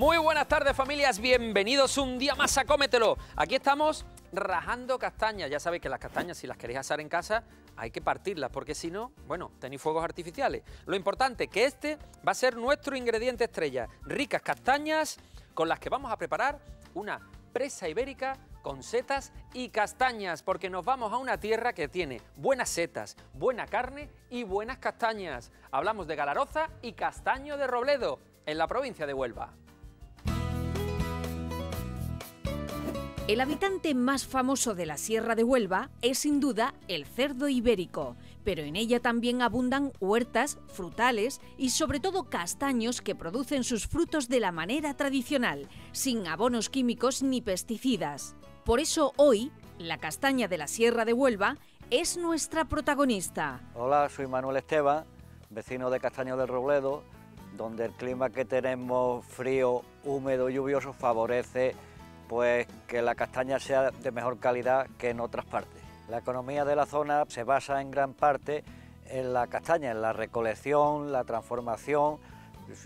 Muy buenas tardes familias, bienvenidos un día más a Cómetelo. Aquí estamos rajando castañas. Ya sabéis que las castañas, si las queréis asar en casa, hay que partirlas, porque si no, bueno, tenéis fuegos artificiales. Lo importante que este va a ser nuestro ingrediente estrella. Ricas castañas con las que vamos a preparar una presa ibérica con setas y castañas, porque nos vamos a una tierra que tiene buenas setas, buena carne y buenas castañas. Hablamos de Galaroza y Castaño de Robledo, en la provincia de Huelva. El habitante más famoso de la Sierra de Huelva es sin duda el cerdo ibérico, pero en ella también abundan huertas, frutales y sobre todo castaños que producen sus frutos de la manera tradicional, sin abonos químicos ni pesticidas. Por eso hoy, la castaña de la Sierra de Huelva es nuestra protagonista. Hola, soy Manuel Esteban, vecino de Castaño del Robledo, donde el clima que tenemos frío, húmedo, lluvioso favorece pues que la castaña sea de mejor calidad que en otras partes. La economía de la zona se basa en gran parte en la castaña, en la recolección, la transformación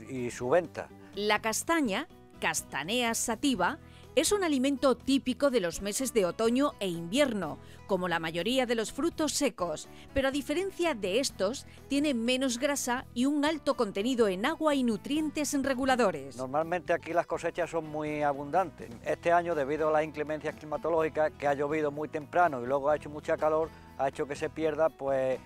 y su venta. La castaña, Castanea sativa, es un alimento típico de los meses de otoño e invierno, como la mayoría de los frutos secos, pero a diferencia de estos, tiene menos grasa y un alto contenido en agua y nutrientes reguladores. Normalmente aquí las cosechas son muy abundantes. Este año, debido a las inclemencias climatológicas, que ha llovido muy temprano y luego ha hecho mucha calor, ha hecho que se pierda pues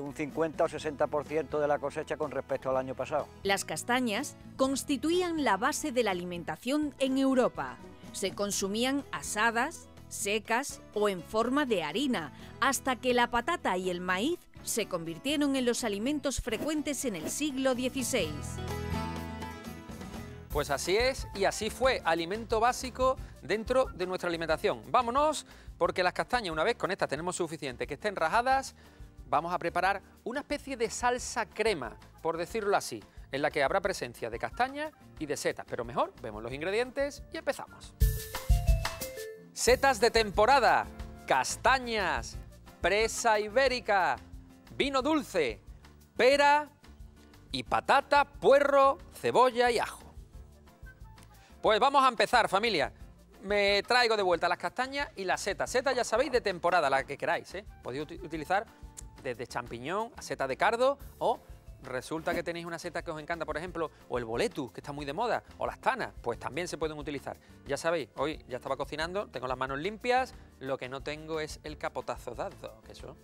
un 50 o 60% de la cosecha con respecto al año pasado. Las castañas constituían la base de la alimentación en Europa. Se consumían asadas, secas o en forma de harina, hasta que la patata y el maíz se convirtieron en los alimentos frecuentes en el siglo XVI. Pues así es y así fue, alimento básico dentro de nuestra alimentación. Vámonos, porque las castañas, una vez con estas tenemos suficiente, que estén rajadas, vamos a preparar una especie de salsa crema, por decirlo así en la que habrá presencia de castaña y de setas, pero mejor vemos los ingredientes y empezamos. Setas de temporada, castañas, presa ibérica, vino dulce, pera y patata, puerro, cebolla y ajo. Pues vamos a empezar, familia. Me traigo de vuelta las castañas y las setas. Setas, ya sabéis, de temporada, la que queráis. ¿eh? Podéis utilizar desde champiñón a seta de cardo o resulta que tenéis una seta que os encanta, por ejemplo, o el boletus, que está muy de moda, o las tanas, pues también se pueden utilizar. Ya sabéis, hoy ya estaba cocinando, tengo las manos limpias, lo que no tengo es el capotazo dado, que eso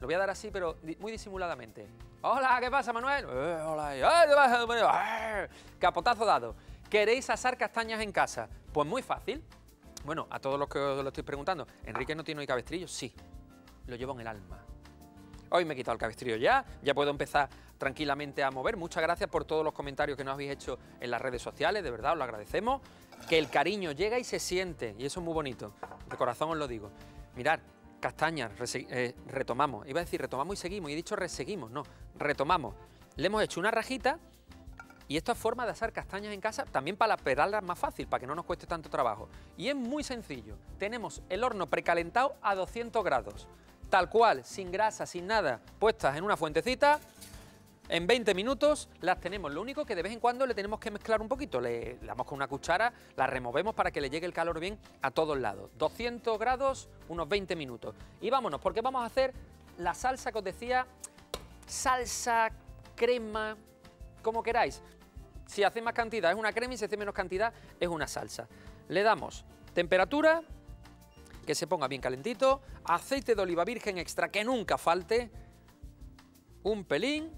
lo voy a dar así, pero muy disimuladamente. Hola, ¿qué pasa, Manuel? Eh, hola, eh, capotazo dado. ¿Queréis asar castañas en casa? Pues muy fácil. Bueno, a todos los que os lo estoy preguntando, ¿Enrique no tiene hoy cabestrillo? Sí, lo llevo en el alma. Hoy me he quitado el cabestrillo ya, ya puedo empezar tranquilamente a mover. Muchas gracias por todos los comentarios que nos habéis hecho en las redes sociales, de verdad os lo agradecemos. Que el cariño llega y se siente, y eso es muy bonito, de corazón os lo digo. Mirad, castañas, eh, retomamos, iba a decir retomamos y seguimos, y he dicho reseguimos, no, retomamos. Le hemos hecho una rajita y esto es forma de asar castañas en casa también para pelarlas más fácil, para que no nos cueste tanto trabajo. Y es muy sencillo. Tenemos el horno precalentado a 200 grados tal cual, sin grasa, sin nada, puestas en una fuentecita. En 20 minutos las tenemos, lo único que de vez en cuando le tenemos que mezclar un poquito, le, damos con una cuchara, la removemos para que le llegue el calor bien a todos lados. 200 grados, unos 20 minutos. Y vámonos, porque vamos a hacer la salsa que os decía, salsa, crema, como queráis. Si hace más cantidad es una crema y si hace menos cantidad es una salsa. Le damos temperatura, que se ponga bien calentito, aceite de oliva virgen extra que nunca falte, un pelín,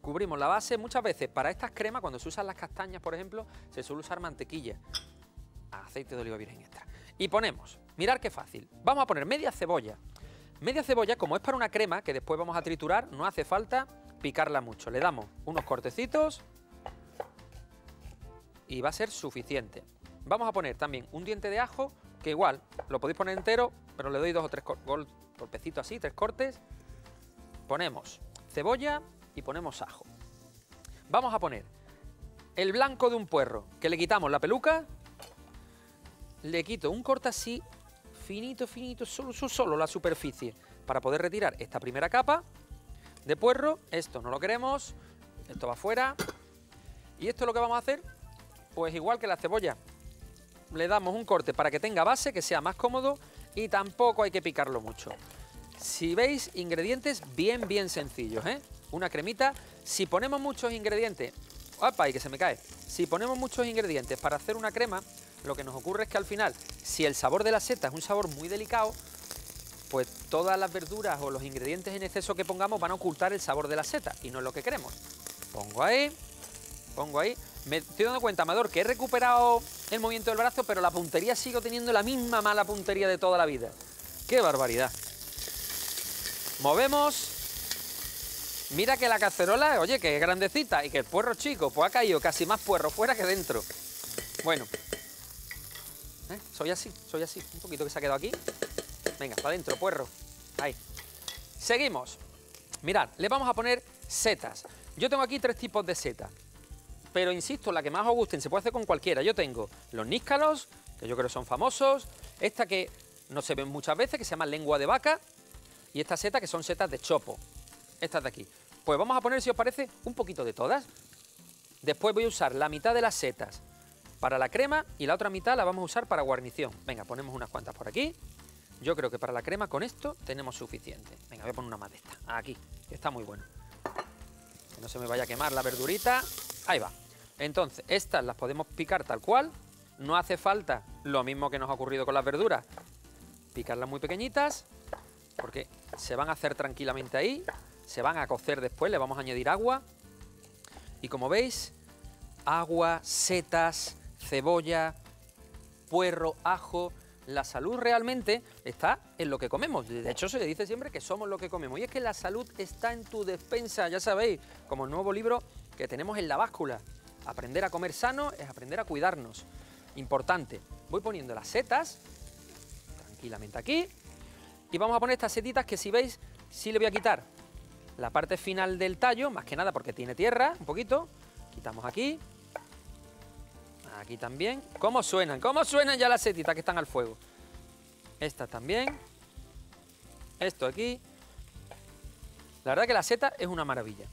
cubrimos la base. Muchas veces para estas cremas, cuando se usan las castañas, por ejemplo, se suele usar mantequilla, aceite de oliva virgen extra. Y ponemos, mirar qué fácil, vamos a poner media cebolla. Media cebolla, como es para una crema que después vamos a triturar, no hace falta picarla mucho. Le damos unos cortecitos y va a ser suficiente. Vamos a poner también un diente de ajo que igual lo podéis poner entero, pero le doy dos o tres golpecitos así, tres cortes. Ponemos cebolla y ponemos ajo. Vamos a poner el blanco de un puerro, que le quitamos la peluca, le quito un corte así, finito, finito, solo, solo, solo la superficie, para poder retirar esta primera capa de puerro. Esto no lo queremos, esto va fuera. Y esto es lo que vamos a hacer, pues igual que la cebolla. Le damos un corte para que tenga base, que sea más cómodo y tampoco hay que picarlo mucho. Si veis, ingredientes bien, bien sencillos, ¿eh? Una cremita. Si ponemos muchos ingredientes... ¡Opa! Y que se me cae. Si ponemos muchos ingredientes para hacer una crema, lo que nos ocurre es que al final, si el sabor de la seta es un sabor muy delicado, pues todas las verduras o los ingredientes en exceso que pongamos van a ocultar el sabor de la seta y no es lo que queremos. Pongo ahí, pongo ahí. Me estoy dando cuenta, Amador, que he recuperado el movimiento del brazo, pero la puntería sigo teniendo la misma mala puntería de toda la vida. ¡Qué barbaridad! Movemos. Mira que la cacerola, oye, que es grandecita y que el puerro chico, pues ha caído casi más puerro fuera que dentro. Bueno. ¿Eh? Soy así, soy así. Un poquito que se ha quedado aquí. Venga, para adentro, puerro. Ahí. Seguimos. Mirad, le vamos a poner setas. Yo tengo aquí tres tipos de setas. Pero insisto, la que más os gusten, se puede hacer con cualquiera. Yo tengo los níscalos, que yo creo son famosos. Esta que no se ven muchas veces, que se llama lengua de vaca y estas setas que son setas de chopo. Estas de aquí. Pues vamos a poner, si os parece, un poquito de todas. Después voy a usar la mitad de las setas para la crema y la otra mitad la vamos a usar para guarnición. Venga, ponemos unas cuantas por aquí. Yo creo que para la crema con esto tenemos suficiente. Venga, voy a poner una más de esta. Aquí, que está muy bueno. Que no se me vaya a quemar la verdurita. Ahí va. Entonces, estas las podemos picar tal cual. No hace falta lo mismo que nos ha ocurrido con las verduras. Picarlas muy pequeñitas porque se van a hacer tranquilamente ahí, se van a cocer después, le vamos a añadir agua. Y como veis, agua, setas, cebolla, puerro, ajo. La salud realmente está en lo que comemos. De hecho, se dice siempre que somos lo que comemos. Y es que la salud está en tu despensa, ya sabéis, como el nuevo libro que tenemos en la báscula. Aprender a comer sano es aprender a cuidarnos. Importante. Voy poniendo las setas tranquilamente aquí. Y vamos a poner estas setitas que si veis, sí le voy a quitar la parte final del tallo, más que nada porque tiene tierra, un poquito. Quitamos aquí. Aquí también. ¿Cómo suenan? ¿Cómo suenan ya las setitas que están al fuego? Esta también. Esto aquí. La verdad que la seta es una maravilla.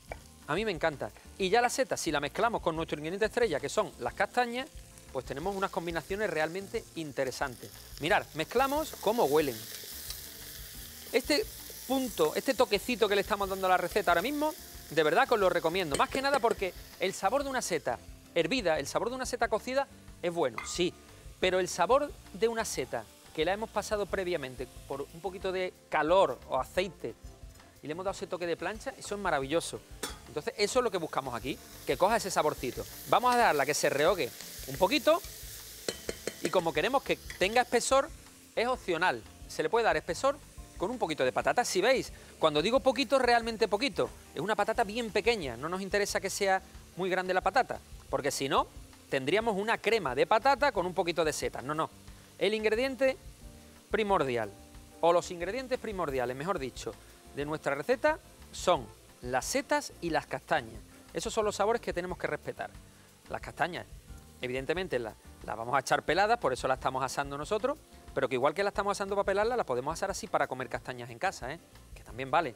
A mí me encanta. Y ya la seta, si la mezclamos con nuestro ingrediente estrella, que son las castañas, pues tenemos unas combinaciones realmente interesantes. Mirad, mezclamos cómo huelen. Este punto, este toquecito que le estamos dando a la receta ahora mismo, de verdad que os lo recomiendo. Más que nada porque el sabor de una seta hervida, el sabor de una seta cocida es bueno, sí. Pero el sabor de una seta que la hemos pasado previamente por un poquito de calor o aceite y le hemos dado ese toque de plancha, eso es maravilloso. Entonces eso es lo que buscamos aquí, que coja ese saborcito. Vamos a dejarla que se rehogue un poquito y como queremos que tenga espesor, es opcional. Se le puede dar espesor con un poquito de patata. Si veis, cuando digo poquito, realmente poquito. Es una patata bien pequeña, no nos interesa que sea muy grande la patata, porque si no, tendríamos una crema de patata con un poquito de setas. No, no. El ingrediente primordial, o los ingredientes primordiales, mejor dicho, de nuestra receta son las setas y las castañas. Esos son los sabores que tenemos que respetar. Las castañas, evidentemente, las, las vamos a echar peladas, por eso las estamos asando nosotros, pero que igual que la estamos asando para pelarla, la podemos asar así para comer castañas en casa, ¿eh? que también vale.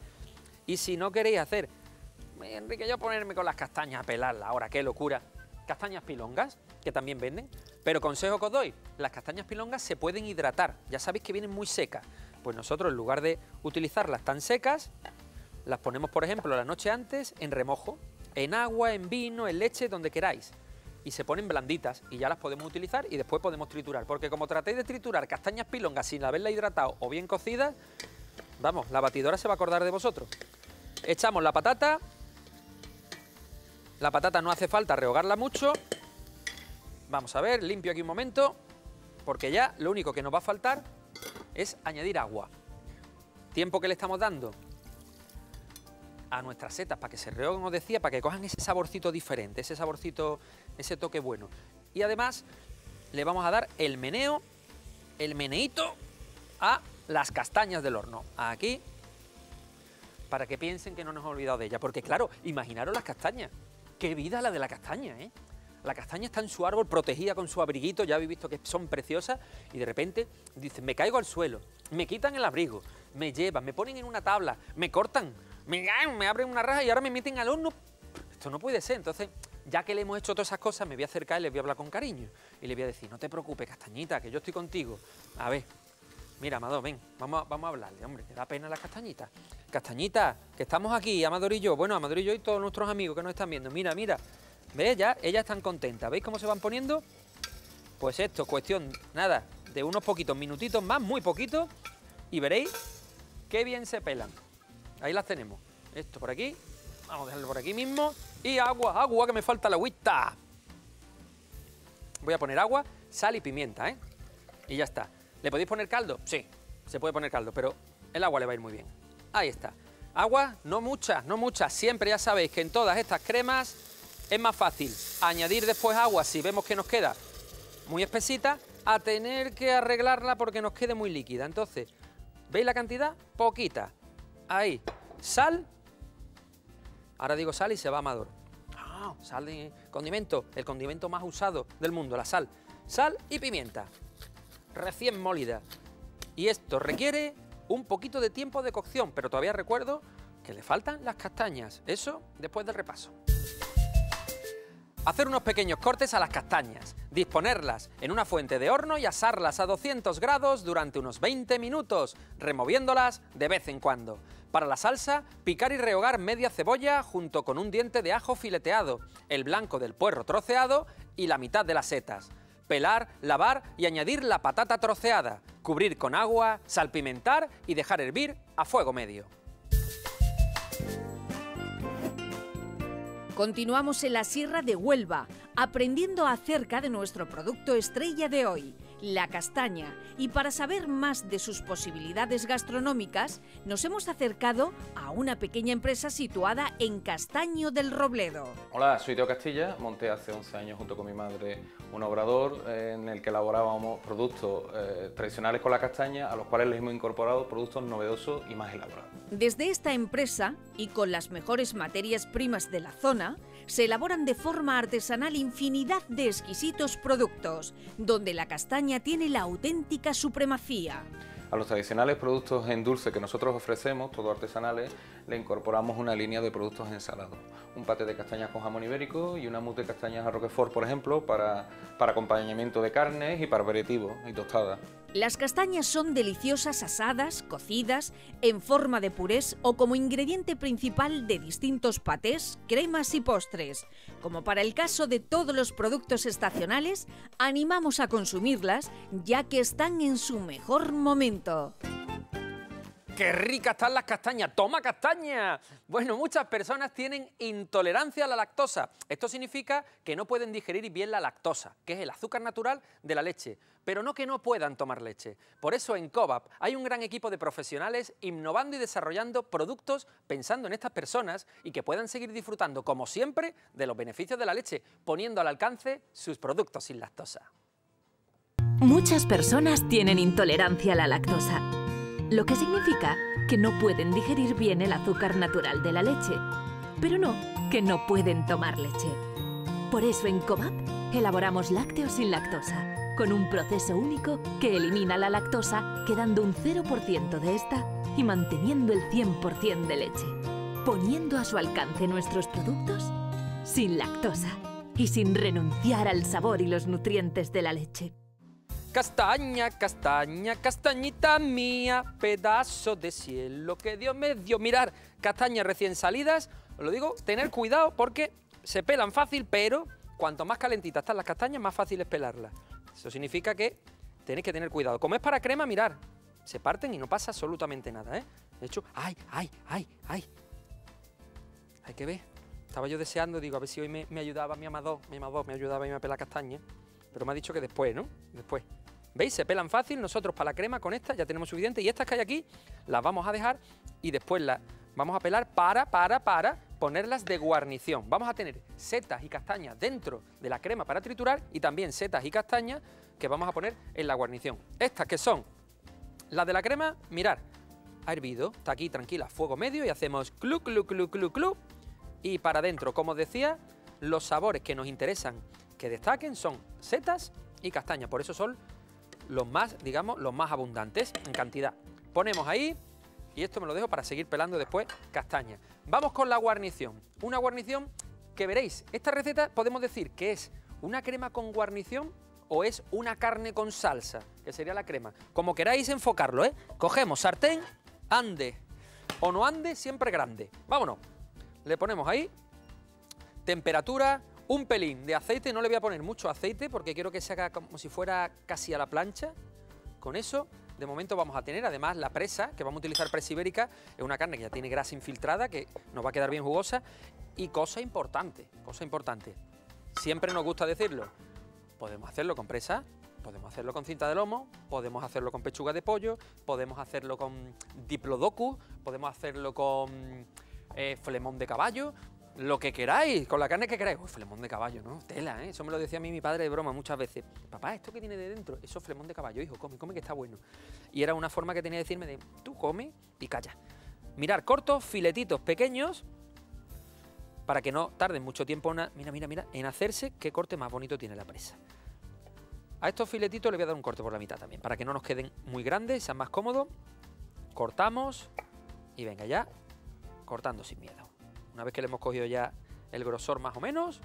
Y si no queréis hacer, Enrique, yo ponerme con las castañas a pelarla, ahora qué locura. Castañas pilongas, que también venden, pero consejo que os doy, las castañas pilongas se pueden hidratar, ya sabéis que vienen muy secas. Pues nosotros en lugar de utilizarlas tan secas, las ponemos por ejemplo la noche antes en remojo, en agua, en vino, en leche, donde queráis y se ponen blanditas y ya las podemos utilizar y después podemos triturar. Porque como tratéis de triturar castañas pilongas sin haberla hidratado o bien cocidas, vamos, la batidora se va a acordar de vosotros. Echamos la patata. La patata no hace falta rehogarla mucho. Vamos a ver, limpio aquí un momento, porque ya lo único que nos va a faltar es añadir agua. Tiempo que le estamos dando a nuestras setas para que se rehoguen, os decía, para que cojan ese saborcito diferente, ese saborcito, ese toque bueno. Y además le vamos a dar el meneo, el meneito a las castañas del horno. Aquí, para que piensen que no nos hemos olvidado de ella. Porque claro, imaginaros las castañas. Qué vida la de la castaña, ¿eh? La castaña está en su árbol protegida con su abriguito, ya habéis visto que son preciosas, y de repente dicen, me caigo al suelo, me quitan el abrigo, me llevan, me ponen en una tabla, me cortan, me, me abren una raja y ahora me meten al horno. Esto no puede ser, entonces ya que le hemos hecho todas esas cosas, me voy a acercar y le voy a hablar con cariño. Y le voy a decir, no te preocupes, castañita, que yo estoy contigo. A ver, mira, Amador, ven, vamos a, vamos a hablarle, hombre, que da pena las castañitas. Castañita, que estamos aquí, Amador y yo, bueno, Amador y yo y todos nuestros amigos que nos están viendo. Mira, mira, ¿ves? Ya, ellas están contentas. ¿Veis cómo se van poniendo? Pues esto, cuestión, nada, de unos poquitos minutitos más, muy poquitos, y veréis qué bien se pelan. Ahí las tenemos. Esto por aquí, vamos a dejarlo por aquí mismo. Y agua, agua, que me falta la agüita. Voy a poner agua, sal y pimienta, ¿eh? Y ya está. ¿Le podéis poner caldo? Sí, se puede poner caldo, pero el agua le va a ir muy bien. Ahí está. Agua, no mucha, no mucha. Siempre ya sabéis que en todas estas cremas es más fácil añadir después agua si vemos que nos queda muy espesita a tener que arreglarla porque nos quede muy líquida. Entonces, ¿veis la cantidad? Poquita. Ahí. Sal Ahora digo sal y se va Amador. Ah, sal de condimento, el condimento más usado del mundo, la sal. Sal y pimienta, recién molida. Y esto requiere un poquito de tiempo de cocción, pero todavía recuerdo que le faltan las castañas. Eso después del repaso. Hacer unos pequeños cortes a las castañas, disponerlas en una fuente de horno y asarlas a 200 grados durante unos 20 minutos, removiéndolas de vez en cuando. Para la salsa, picar y rehogar media cebolla junto con un diente de ajo fileteado, el blanco del puerro troceado y la mitad de las setas. Pelar, lavar y añadir la patata troceada, cubrir con agua, salpimentar y dejar hervir a fuego medio. Continuamos en la Sierra de Huelva, aprendiendo acerca de nuestro producto estrella de hoy, la castaña. Y para saber más de sus posibilidades gastronómicas, nos hemos acercado a una pequeña empresa situada en Castaño del Robledo. Hola, soy Teo Castilla, monté hace 11 años junto con mi madre un obrador eh, en el que elaborábamos productos eh, tradicionales con la castaña, a los cuales les hemos incorporado productos novedosos y más elaborados. Desde esta empresa, y con las mejores materias primas de la zona, se elaboran de forma artesanal infinidad de exquisitos productos, donde la castaña tiene la auténtica supremacía. A los tradicionales productos en dulce que nosotros ofrecemos, todos artesanales, le incorporamos una línea de productos ensalados. Un pate de castañas con jamón ibérico y una mousse de castañas a roquefort, por ejemplo, para, para acompañamiento de carnes y para aperitivos y tostadas. Las castañas son deliciosas asadas, cocidas, en forma de purés o como ingrediente principal de distintos patés, cremas y postres. Como para el caso de todos los productos estacionales, animamos a consumirlas ya que están en su mejor momento. ¡Qué ricas están las castañas! ¡Toma castaña! Bueno, muchas personas tienen intolerancia a la lactosa. Esto significa que no pueden digerir bien la lactosa, que es el azúcar natural de la leche, pero no que no puedan tomar leche. Por eso en COVAP hay un gran equipo de profesionales innovando y desarrollando productos pensando en estas personas y que puedan seguir disfrutando, como siempre, de los beneficios de la leche, poniendo al alcance sus productos sin lactosa. Muchas personas tienen intolerancia a la lactosa lo que significa que no pueden digerir bien el azúcar natural de la leche, pero no que no pueden tomar leche. Por eso en Comap elaboramos lácteos sin lactosa, con un proceso único que elimina la lactosa, quedando un 0% de esta y manteniendo el 100% de leche, poniendo a su alcance nuestros productos sin lactosa y sin renunciar al sabor y los nutrientes de la leche. Castaña, castaña, castañita mía, pedazo de cielo que Dios me dio. Mirar, castañas recién salidas, os lo digo, tener cuidado porque se pelan fácil, pero cuanto más calentitas están las castañas, más fácil es pelarlas. Eso significa que tenéis que tener cuidado. Como es para crema, mirar, se parten y no pasa absolutamente nada, ¿eh? De hecho, ¡ay, ay, ay, ay! Hay que ver. Estaba yo deseando, digo, a ver si hoy me, ayudaba mi amador, mi amador me ayudaba y me pelar castañas. Pero me ha dicho que después, ¿no? Después. ¿Veis? Se pelan fácil. Nosotros para la crema con esta ya tenemos suficiente. Y estas que hay aquí las vamos a dejar y después las vamos a pelar para, para, para ponerlas de guarnición. Vamos a tener setas y castañas dentro de la crema para triturar y también setas y castañas que vamos a poner en la guarnición. Estas que son las de la crema, mirar, ha hervido, está aquí tranquila, fuego medio y hacemos clu, clu, clu, clu, clu. Y para adentro, como os decía, los sabores que nos interesan que destaquen son setas y castañas, por eso son los más, digamos, los más abundantes en cantidad. Ponemos ahí y esto me lo dejo para seguir pelando después castañas. Vamos con la guarnición. Una guarnición que veréis, esta receta podemos decir que es una crema con guarnición o es una carne con salsa, que sería la crema. Como queráis enfocarlo, ¿eh? Cogemos sartén, ande o no ande, siempre grande. Vámonos. Le ponemos ahí, temperatura, un pelín de aceite, no le voy a poner mucho aceite porque quiero que se haga como si fuera casi a la plancha. Con eso, de momento vamos a tener además la presa, que vamos a utilizar presa ibérica, es una carne que ya tiene grasa infiltrada, que nos va a quedar bien jugosa. Y cosa importante, cosa importante, siempre nos gusta decirlo, podemos hacerlo con presa, podemos hacerlo con cinta de lomo, podemos hacerlo con pechuga de pollo, podemos hacerlo con diplodocus, podemos hacerlo con eh, flemón de caballo, lo que queráis, con la carne que queráis. Uy, flemón de caballo, ¿no? Tela, ¿eh? Eso me lo decía a mí mi padre de broma muchas veces. Papá, ¿esto que tiene de dentro? Eso es flemón de caballo, hijo, come, come que está bueno. Y era una forma que tenía de decirme de, tú come y calla. Mirar cortos, filetitos pequeños, para que no tarden mucho tiempo mira, mira, mira, en hacerse, qué corte más bonito tiene la presa. A estos filetitos le voy a dar un corte por la mitad también, para que no nos queden muy grandes, sean más cómodos. Cortamos y venga ya, cortando sin miedo. Una vez que le hemos cogido ya el grosor más o menos,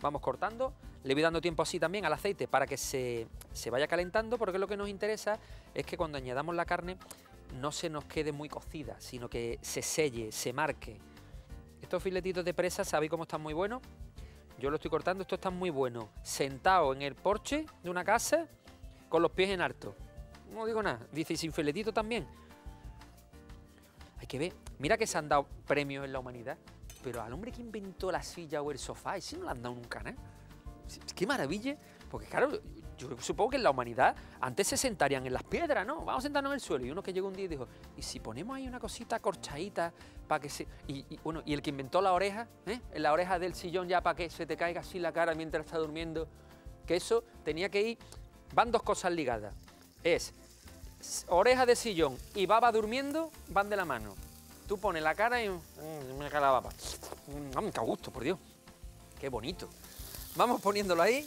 vamos cortando. Le voy dando tiempo así también al aceite para que se, se vaya calentando, porque lo que nos interesa es que cuando añadamos la carne no se nos quede muy cocida, sino que se selle, se marque. Estos filetitos de presa, ¿sabéis cómo están muy buenos? Yo lo estoy cortando, esto está muy bueno. Sentado en el porche de una casa, con los pies en alto. No digo nada. Dice, y sin filetito también. Hay que ver. Mira que se han dado premios en la humanidad pero al hombre que inventó la silla o el sofá, ese no lo han dado nunca, ¿eh? Qué maravilla, porque claro, yo supongo que en la humanidad antes se sentarían en las piedras, ¿no? Vamos a sentarnos en el suelo. Y uno que llegó un día y dijo, ¿y si ponemos ahí una cosita corchadita para que se... Y, bueno, y el que inventó la oreja, ¿eh? La oreja del sillón ya para que se te caiga así la cara mientras está durmiendo, que eso tenía que ir... Van dos cosas ligadas. Es oreja de sillón y baba durmiendo, van de la mano. Tú pones la cara y... Mmm, me cae la baba. Mmm, qué gusto, por Dios. Qué bonito. Vamos poniéndolo ahí.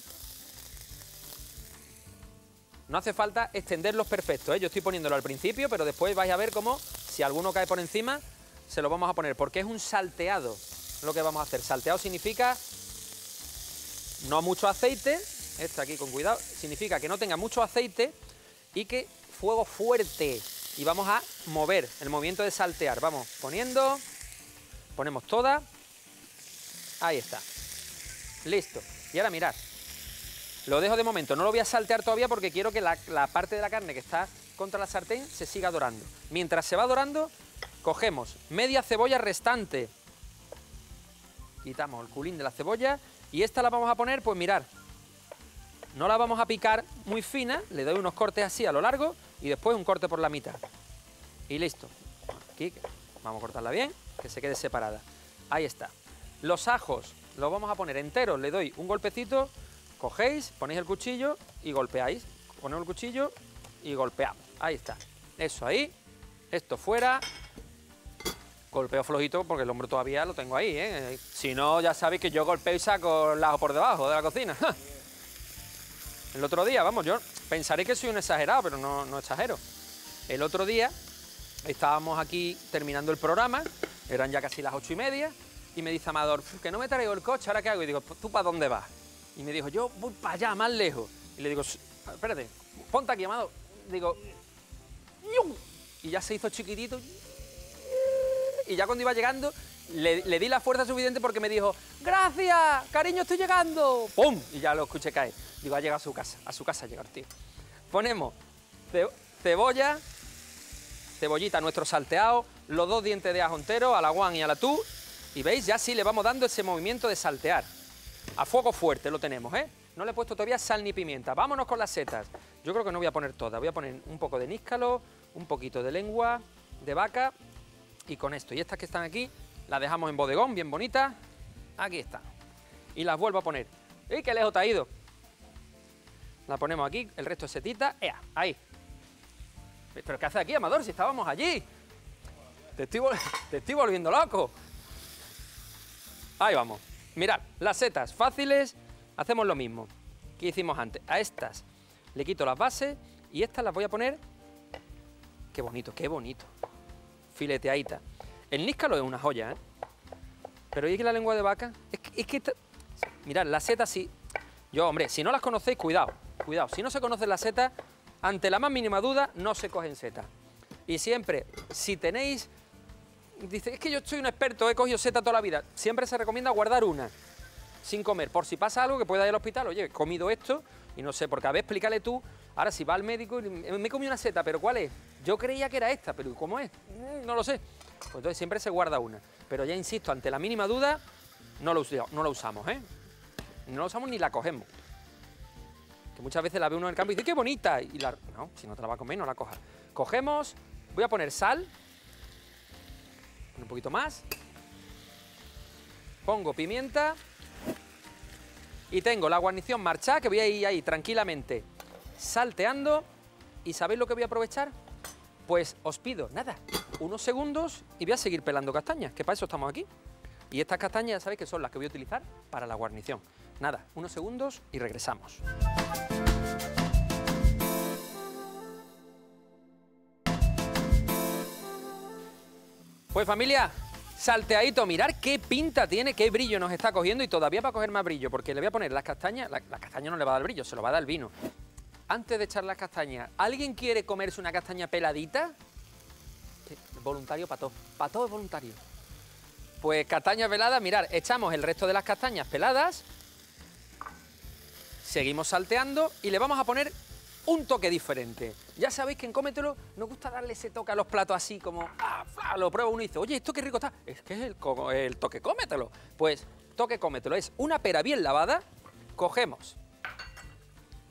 No hace falta extenderlos perfectos, ¿eh? yo estoy poniéndolo al principio, pero después vais a ver cómo, si alguno cae por encima, se lo vamos a poner, porque es un salteado lo que vamos a hacer. Salteado significa no mucho aceite, este aquí con cuidado, significa que no tenga mucho aceite y que fuego fuerte, y vamos a mover el movimiento de saltear. Vamos poniendo, ponemos toda, ahí está, listo. Y ahora mirad, lo dejo de momento, no lo voy a saltear todavía porque quiero que la, parte de la carne que está contra la sartén se siga dorando. Mientras se va dorando, cogemos media cebolla restante, quitamos el culín de la cebolla y esta la vamos a poner, pues mirar, no la vamos a picar muy fina, le doy unos cortes así a lo largo y después un corte por la mitad. Y listo. Aquí vamos a cortarla bien, que se quede separada. Ahí está. Los ajos los vamos a poner enteros, le doy un golpecito, cogéis, ponéis el cuchillo y golpeáis. Ponemos el cuchillo y golpeamos. Ahí está. Eso ahí. Esto fuera. Golpeo flojito porque el hombro todavía lo tengo ahí, ¿eh? Si no, ya sabéis que yo golpeo y saco el ajo por debajo de la cocina. El otro día, vamos, yo pensaré que soy un exagerado, pero no, no exagero. El otro día estábamos aquí terminando el programa, eran ya casi las ocho y media, y me dice Amador, que no me traigo el coche, ¿ahora qué hago? Y digo, ¿tú para dónde vas? Y me dijo, yo voy para allá, más lejos. Y le digo, espérate, ponte aquí, Amador. Digo, y ya se hizo chiquitito. Y ya cuando iba llegando, le, di la fuerza suficiente porque me dijo, gracias, cariño, estoy llegando. ¡Pum! Y ya lo escuché caer. Digo, ha llegado a su casa, a su casa ha llegado, tío. Ponemos cebolla, cebollita, nuestro salteado, los dos dientes de ajo entero, a la guan y a la tú. Y veis, ya sí le vamos dando ese movimiento de saltear. A fuego fuerte lo tenemos, ¿eh? No le he puesto todavía sal ni pimienta. Vámonos con las setas. Yo creo que no voy a poner todas. Voy a poner un poco de níscalo, un poquito de lengua de vaca y con esto. Y estas que están aquí las dejamos en bodegón, bien bonitas. Aquí están. Y las vuelvo a poner. ¡Y qué lejos te ha ido! La ponemos aquí, el resto es setita. ¡Ea! Ahí. ¿Pero qué hace aquí, Amador, si estábamos allí? Te estoy, te estoy volviendo loco. Ahí vamos. Mirad, las setas fáciles, hacemos lo mismo que hicimos antes. A estas le quito las bases y estas las voy a poner... Qué bonito, qué bonito. Fileteadita. El níscalo es una joya, ¿eh? Pero ¿y que la lengua de vaca? Es que... Es que mirad, la seta sí... Yo, hombre, si no las conocéis, cuidado, cuidado. Si no se conocen las setas, ante la más mínima duda, no se cogen setas. Y siempre, si tenéis... Dice, es que yo soy un experto, he cogido seta toda la vida. Siempre se recomienda guardar una, sin comer, por si pasa algo que pueda ir al hospital. Oye, he comido esto y no sé, porque a ver, explícale tú. Ahora, si va al médico, me he comido una seta, pero ¿cuál es? Yo creía que era esta, pero ¿cómo es? Mm, no lo sé. Pues entonces siempre se guarda una. Pero ya insisto, ante la mínima duda, no lo, no lo usamos, ¿eh? No la usamos ni la cogemos. Que muchas veces la ve uno en el campo y dice, qué bonita. Y la... No, si no te la va a comer, no la cojas. Cogemos, voy a poner sal. Un poquito más. Pongo pimienta. Y tengo la guarnición marchada que voy a ir ahí tranquilamente salteando. ¿Y sabéis lo que voy a aprovechar? Pues os pido, nada, unos segundos y voy a seguir pelando castañas, que para eso estamos aquí. Y estas castañas ya sabéis que son las que voy a utilizar para la guarnición. Nada, unos segundos y regresamos. Pues familia, salteadito, mirar qué pinta tiene, qué brillo nos está cogiendo y todavía va a coger más brillo, porque le voy a poner las castañas, la, castaña no le va a dar brillo, se lo va a dar el vino. Antes de echar las castañas, ¿alguien quiere comerse una castaña peladita? Voluntario para todo, para todo es voluntario. Pues castañas peladas, mirar, echamos el resto de las castañas peladas, seguimos salteando y le vamos a poner un toque diferente. Ya sabéis que en Cómetelo nos gusta darle ese toque a los platos así como, ah, lo prueba uno y dice, oye, esto qué rico está. Es que es el, el toque Cómetelo. Pues toque Cómetelo es una pera bien lavada, cogemos,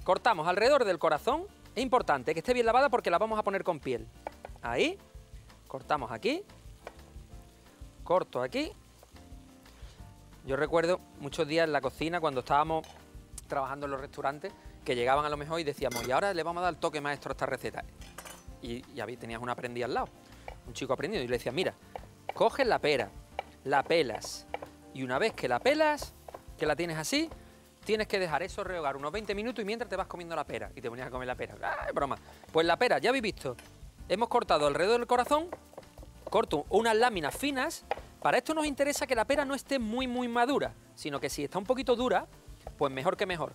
cortamos alrededor del corazón. Es importante que esté bien lavada porque la vamos a poner con piel. Ahí, cortamos aquí, corto aquí. Yo recuerdo muchos días en la cocina cuando estábamos trabajando en los restaurantes que llegaban a lo mejor y decíamos, y ahora le vamos a dar el toque maestro a esta receta. Y, tenías una aprendida al lado, un chico aprendido, y le decía, mira, coges la pera, la pelas, y una vez que la pelas, que la tienes así, tienes que dejar eso rehogar unos 20 minutos y mientras te vas comiendo la pera, y te ponías a comer la pera. ¡Ay, broma! Pues la pera, ya habéis visto, hemos cortado alrededor del corazón, corto unas láminas finas, para esto nos interesa que la pera no esté muy, muy madura, sino que si está un poquito dura, pues mejor que mejor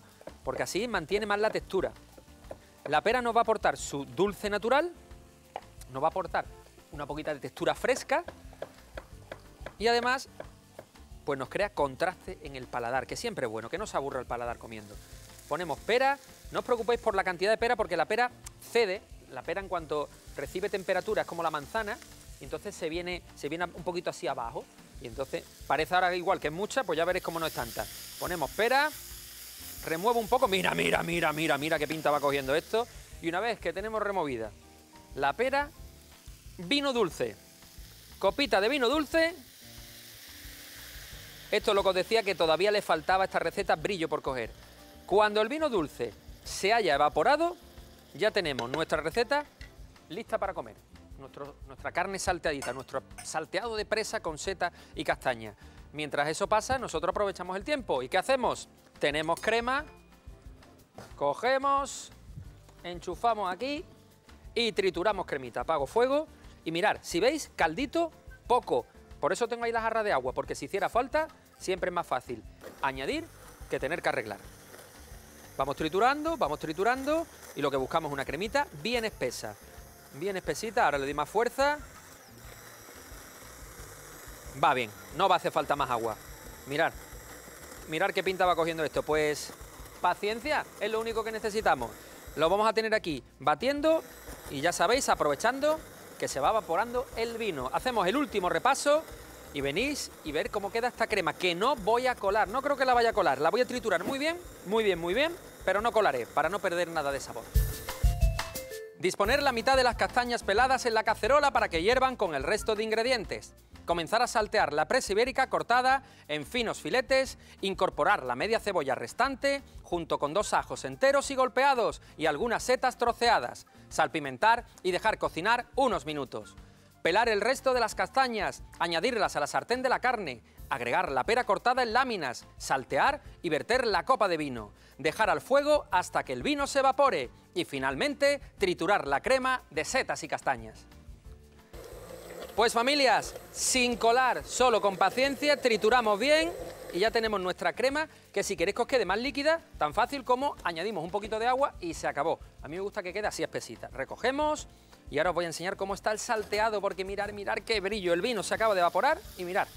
porque así mantiene más la textura. La pera nos va a aportar su dulce natural, nos va a aportar una poquita de textura fresca y además pues nos crea contraste en el paladar, que siempre es bueno, que no se aburra el paladar comiendo. Ponemos pera, no os preocupéis por la cantidad de pera porque la pera cede, la pera en cuanto recibe temperatura es como la manzana, y entonces se viene, se viene un poquito así abajo, y entonces parece ahora igual que es mucha, pues ya veréis cómo no es tanta. Ponemos pera, remuevo un poco, mira, mira, mira, mira, mira qué pinta va cogiendo esto. Y una vez que tenemos removida la pera, vino dulce, copita de vino dulce. Esto es lo que os decía que todavía le faltaba a esta receta brillo por coger. Cuando el vino dulce se haya evaporado, ya tenemos nuestra receta lista para comer. nuestra carne salteadita, nuestro salteado de presa con seta y castaña. Mientras eso pasa, nosotros aprovechamos el tiempo. ¿Y qué hacemos? Tenemos crema, cogemos, enchufamos aquí y trituramos cremita. Apago fuego y mirar, si veis, caldito, poco. Por eso tengo ahí la jarra de agua, porque si hiciera falta, siempre es más fácil añadir que tener que arreglar. Vamos triturando, vamos triturando y lo que buscamos es una cremita bien espesa. Bien espesita, ahora le doy más fuerza. Va bien, no va a hacer falta más agua. Mirad, mirar qué pinta va cogiendo esto. Pues paciencia es lo único que necesitamos. Lo vamos a tener aquí batiendo y ya sabéis, aprovechando que se va evaporando el vino. Hacemos el último repaso y venís y ver cómo queda esta crema, que no voy a colar, no creo que la vaya a colar, la voy a triturar muy bien, muy bien, muy bien, pero no colaré para no perder nada de sabor. Disponer la mitad de las castañas peladas en la cacerola para que hiervan con el resto de ingredientes comenzar a saltear la presa ibérica cortada en finos filetes, incorporar la media cebolla restante junto con dos ajos enteros y golpeados y algunas setas troceadas, salpimentar y dejar cocinar unos minutos. Pelar el resto de las castañas, añadirlas a la sartén de la carne, Agregar la pera cortada en láminas, saltear y verter la copa de vino. Dejar al fuego hasta que el vino se evapore. Y finalmente, triturar la crema de setas y castañas. Pues familias, sin colar, solo con paciencia, trituramos bien y ya tenemos nuestra crema que si queréis que os quede más líquida, tan fácil como añadimos un poquito de agua y se acabó. A mí me gusta que quede así espesita. Recogemos y ahora os voy a enseñar cómo está el salteado porque mirar, mirar qué brillo. El vino se acaba de evaporar y mirar.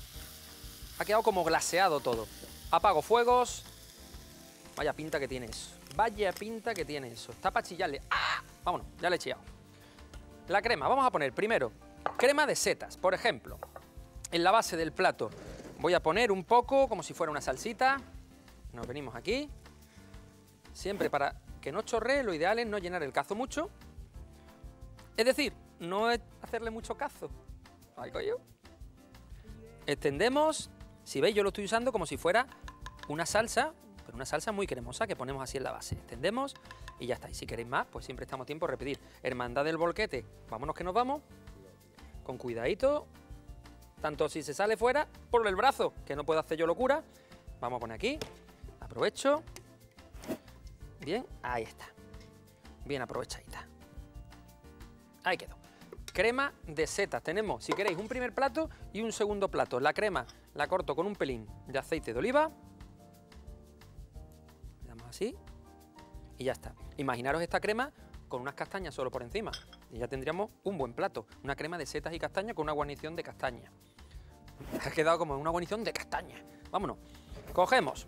Ha quedado como glaseado todo. Apago fuegos. Vaya pinta que tiene eso. Vaya pinta que tiene eso. Está para chillarle. ¡Ah! Vámonos, ya le he chillado. La crema, vamos a poner primero crema de setas, por ejemplo. En la base del plato Voy a poner un poco, como si fuera una salsita. Nos venimos aquí. Siempre para que no chorree, lo ideal es no llenar el cazo mucho. Es decir, no hacerle mucho cazo. Ahí coño. Extendemos. Si veis, yo lo estoy usando como si fuera una salsa, pero una salsa muy cremosa que ponemos así en la base. Extendemos y ya está. Y si queréis más, pues siempre estamos tiempo de repetir. Hermandad del volquete. Vámonos que nos vamos. Con cuidadito. Tanto si se sale fuera por el brazo, que no puedo hacer yo locura. Vamos a poner aquí. Aprovecho. Bien, ahí está. Bien aprovechadita. Ahí quedó. Crema de setas. Tenemos, si queréis, un primer plato y un segundo plato. La crema la corto con un pelín de aceite de oliva. Le damos así. Y ya está. Imaginaros esta crema con unas castañas solo por encima. Y ya tendríamos un buen plato. Una crema de setas y castaña con una guarnición de castaña. Ha quedado como una guarnición de castaña. Vámonos. Cogemos.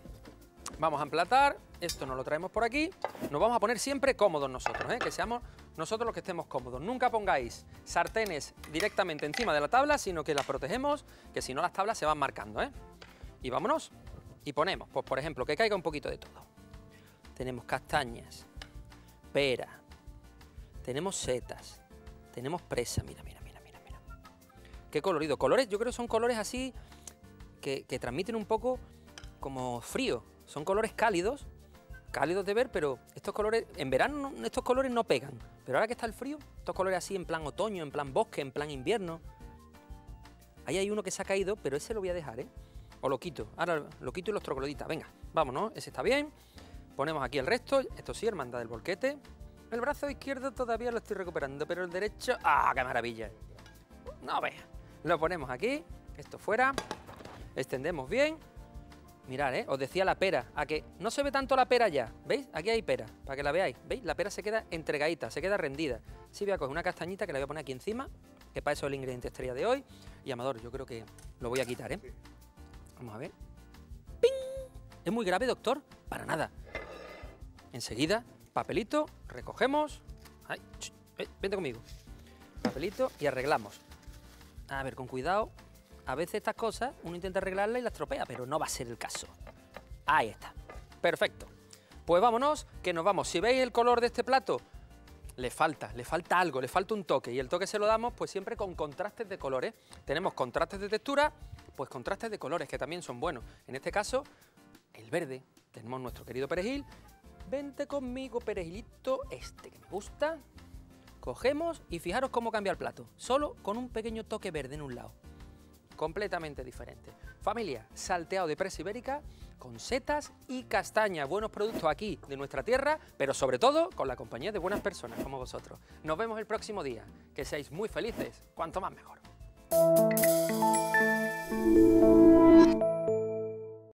Vamos a emplatar. Esto nos lo traemos por aquí. Nos vamos a poner siempre cómodos nosotros, ¿eh? que seamos nosotros los que estemos cómodos. Nunca pongáis sartenes directamente encima de la tabla, sino que las protegemos, que si no las tablas se van marcando. ¿eh? Y vámonos. Y ponemos, pues por ejemplo, que caiga un poquito de todo. Tenemos castañas, pera, tenemos setas, tenemos presa, mira, mira. Qué colorido. Colores, yo creo que son colores así que, transmiten un poco como frío. Son colores cálidos, cálidos de ver, pero estos colores, en verano estos colores no pegan. Pero ahora que está el frío, estos colores así en plan otoño, en plan bosque, en plan invierno. Ahí hay uno que se ha caído, pero ese lo voy a dejar, ¿eh? O lo quito. Ahora lo quito y los trogloditas. Venga, vámonos, ese está bien. Ponemos aquí el resto. Esto sí, hermandad del volquete. El brazo izquierdo todavía lo estoy recuperando, pero el derecho... ¡Ah, qué maravilla! No veas. Lo ponemos aquí, esto fuera, extendemos bien. Mirad, ¿eh? os decía la pera, a que no se ve tanto la pera ya, ¿veis? Aquí hay pera, para que la veáis, ¿veis? La pera se queda entregadita, se queda rendida. Sí voy a coger una castañita que la voy a poner aquí encima, que para eso es el ingrediente estrella de hoy. Y Amador, yo creo que lo voy a quitar, ¿eh? Vamos a ver. ¡Ping! ¿Es muy grave, doctor? Para nada. Enseguida, papelito, recogemos. Ay, eh, vente conmigo. Papelito y arreglamos. A ver, con cuidado. A veces estas cosas uno intenta arreglarlas y las tropea, pero no va a ser el caso. Ahí está. Perfecto. Pues vámonos, que nos vamos. Si veis el color de este plato, le falta, le falta algo, le falta un toque. Y el toque se lo damos pues siempre con contrastes de colores. Tenemos contrastes de textura, pues contrastes de colores, que también son buenos. En este caso, el verde. Tenemos nuestro querido perejil. Vente conmigo, perejilito, este que me gusta. Cogemos y fijaros cómo cambia el plato, solo con un pequeño toque verde en un lado. Completamente diferente. Familia, salteado de presa ibérica con setas y castaña. Buenos productos aquí de nuestra tierra, pero sobre todo con la compañía de buenas personas como vosotros. Nos vemos el próximo día. Que seáis muy felices, cuanto más mejor.